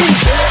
Peace.